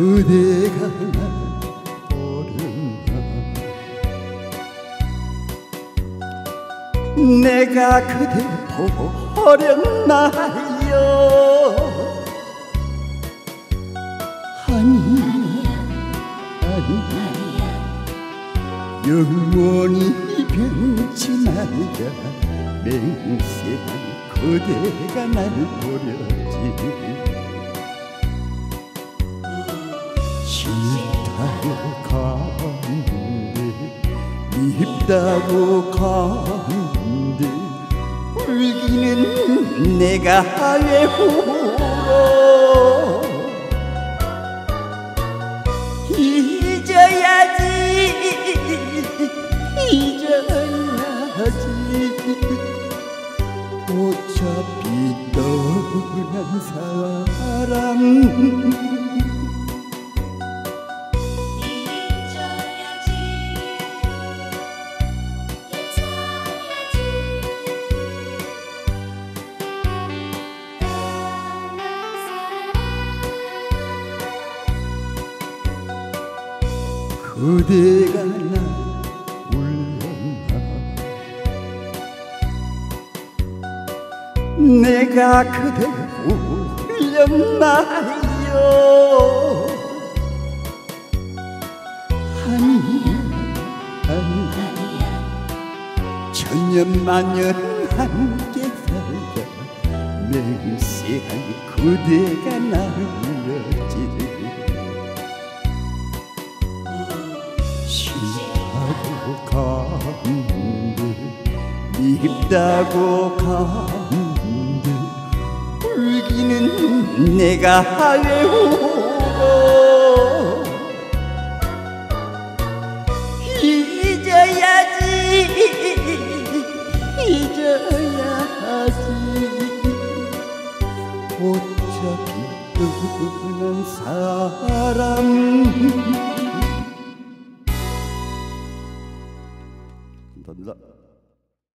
그대가 날 버렸나 내가 그댈 버렸나요? 아니야 아니야 영원히 변치 말자. 맹세한 그대가 날 버렸지 밉다고 가는데 울기는 내가 왜 울어 잊어야지 잊어야지. 어차피 떠난 사람 그대가 날 울렸나? 내가 그댈 울렸나요? 아니야. 천년만년 함께 살자. 맹세한 그대가 날 울렸지 가는데 밉다고 가는데 울기는 내가 왜 울어 잊어야지 잊어야지 어차피 떠난 사람 真的。